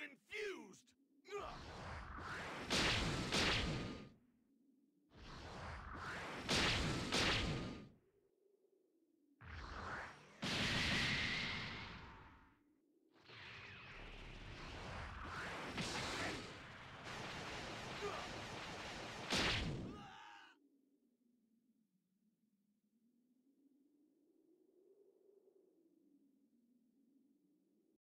I